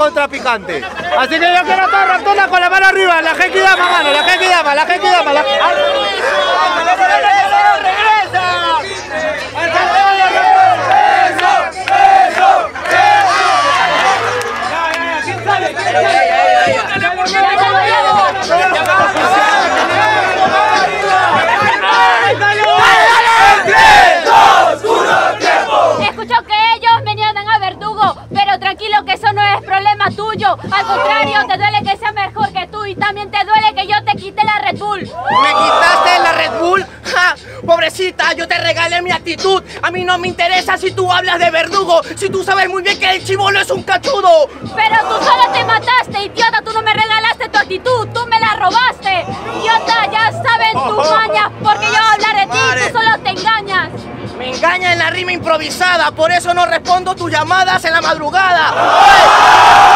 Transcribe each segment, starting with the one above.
contra picante. Así que yo quiero toda rotunda con la mano arriba, la Genki Dama, mano, la Genki Dama, la Genki Dama, la no me interesa si tú hablas de verdugo, si tú sabes muy bien que el chivolo es un cachudo. Pero tú solo te mataste, idiota. Tú no me regalaste tu actitud, tú me la robaste. Idiota, ya saben tus mañas, porque yo hablaré de ti, tú solo te engañas. Me engaña en la rima improvisada, por eso no respondo tus llamadas en la madrugada. ¡Oye,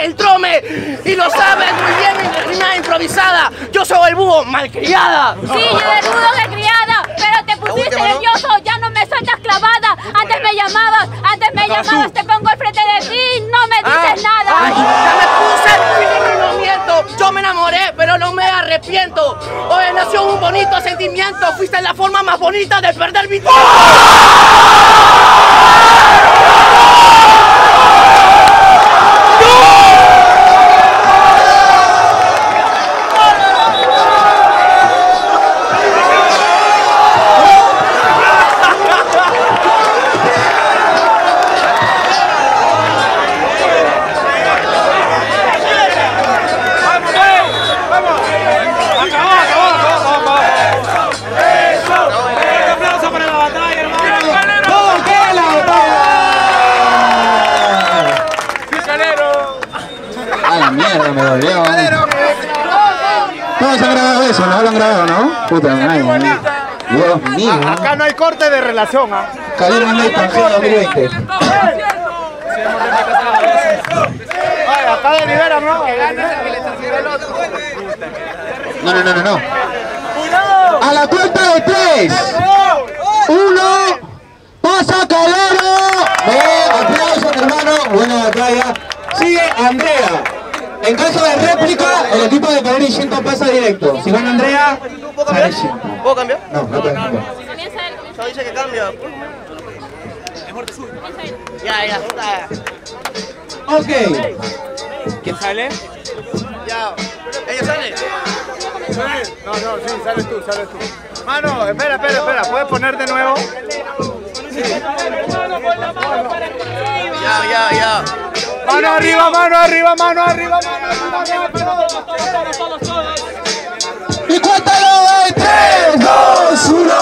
en el trome. Y lo sabes muy bien, mi rima improvisada. Yo soy el búho, malcriada. Sí, yo de rudo de criada, pero te pusiste nervioso, ya no me sueltas clavada. Antes me llamabas, antes me llamabas, te pongo al frente de ti, no me dices nada. Ay, ya me puse y no miento. Yo me enamoré, pero no me arrepiento. Hoy nació un bonito sentimiento. Fuiste la forma más bonita de perder mi tiempo. Eso, ¿no? Lo han grabado, ¿no? Puta madre. Dios mío. Acá no hay corte de relación, ¿ah? Cangel 2020. Ay, acá de Rivera, ¿no? No, no, no, no, no. A la cuenta de tres. Uno. Pasa Calero. Bien, aplausos, hermano. Buena batalla. Sigue Andrea. En caso de réplica, el equipo de y Shinto pasa directo. Si gana Andrea, sale Shinto. ¿Puedo cambiar? No, no puedes cambiar. Yo dice que cambia. Ya, ya, está. Ok. ¿Quién sale? Ya. ¿Ella sale? No, no, sí, sales tú, sales tú. Mano, espera, espera, espera, ¿puedes poner de nuevo? Ya, ya, ya. Mano arriba, mano arriba, mano arriba, mano arriba. Y cuéntalo en 3, 2, 1.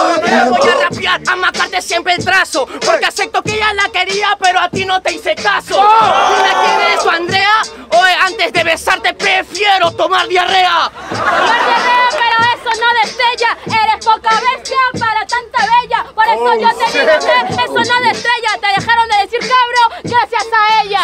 Voy a rapear, a matarte siempre el trazo Porque acepto que ella la quería pero a ti no te hice caso Dime quién eres tu Andrea Oye, antes de besarte prefiero tomar diarrea Tomar diarrea, pero eso no destella. Eres poca bestia para tanta bella. Por eso yo te digo que eso no destella. Te dejaron de decir cabro a ella.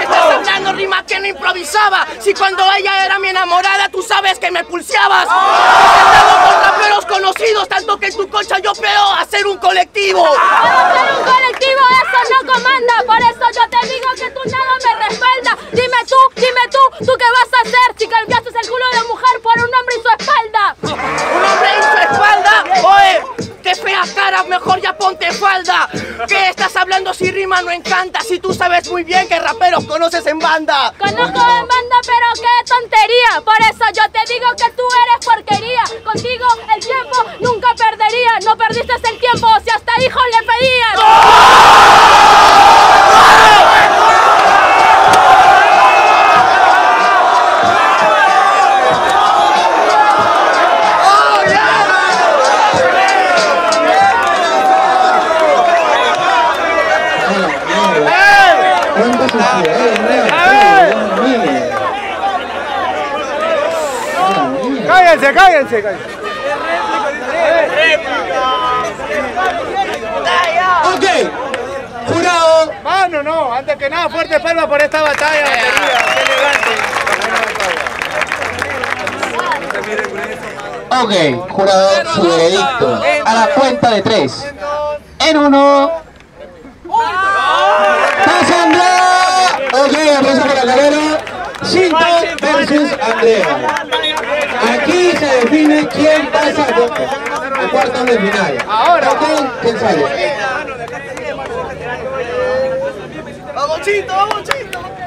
Estás hablando rima que no improvisaba Si cuando ella era mi enamorada tú sabes que me pulseabas estado con raperos conocidos Tanto que en tu concha yo puedo hacer un colectivo Para ser un colectivo eso no comanda. Por eso yo te digo que tú nada me respalda. Dime tú, dime tú, ¿tú qué vas a hacer si cambiaste el culo de mujer ponte falda ¿Qué estás hablando si rima no encanta? Si tú sabes muy bien que raperos conoces en banda Conozco en banda, pero qué tontería. Por eso yo te digo que tú eres Cállense, cállense, cállense. Ok, jurado, Mano, no, antes que nada, fuerte palma por esta batalla, ok, jurado, su veredicto. A la cuenta de tres. En uno. ¡Pasa Andrea! Ok, aplauso para Calero. Cinto versus Andrea. Aquí se define quién pasa a cuartos de final. Ahora. ¿quién sale? ¡Vamos, Chito!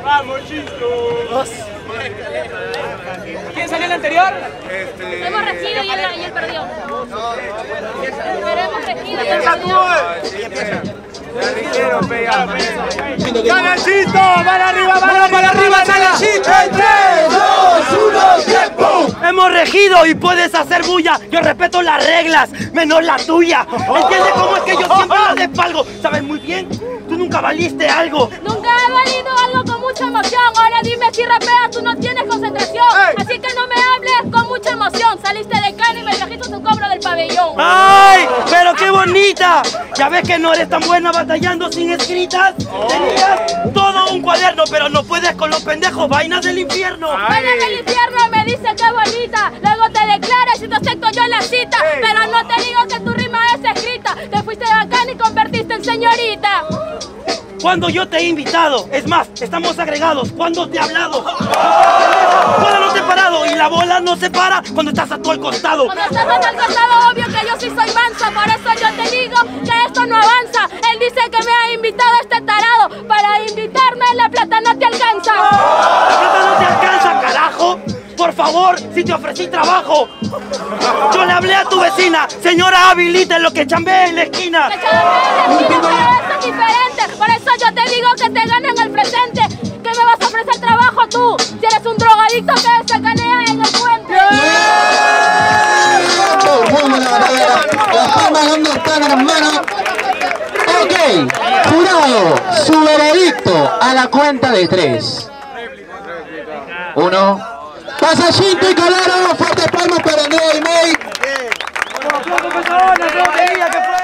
¡Vamos, Chito! ¿Quién salió el anterior? Hemos regido y él, perdió. Pero hemos regido y él perdió. Cinto, ¿quién? ¡Canachito! ¡Van arriba, para arriba, Canachito! En 3, 2, 1, tiempo. Hemos regido y puedes hacer bulla. Yo respeto las reglas, menos la tuya. ¿Entiendes cómo es que yo siempre lo despalgo? ¿Sabes muy bien? Tú nunca valiste algo. Nunca he valido algo con mucha emoción. Ahora dime si rapeas, tú no tienes concentración. Así que no me hables con mucha emoción. Saliste de cana y me trajiste tu cobro del pabellón. ¡Ay! ¡Pero qué bonita! ¿Ya ves que no eres tan buena batallando sin escritas? Tenías todo un cuaderno, pero no puedes con los pendejos vainas del infierno. Ven en el infierno me dice que bonita. Luego te declaras y te acepto yo en la cita. Pero no te digo que tu rima es escrita. Te fuiste bacán y convertiste en señorita. Cuando yo te he invitado, es más, estamos agregados. Cuando te he hablado, no te la bola no se para cuando estás a tu al costado. Cuando estás a tal costado, obvio que yo sí soy mansa. Por eso yo te digo que esto no avanza. Él dice que me ha invitado este tarado. Para invitarme la plata no te alcanza. La plata no te alcanza, carajo. Por favor, si te ofrecí trabajo. Yo le hablé a tu vecina, señora, habilita lo que chambea en la esquina. Que cada vez decimos, pero esto es diferente. Por eso yo te digo que te gana en el presente. Que me vas a ofrecer trabajo tú. Si eres un drogadicto que se canea jurado, su veredicto a la cuenta de tres. Uno. Y fuertes palmas para May. ¡Aplausos, personas! ¡Qué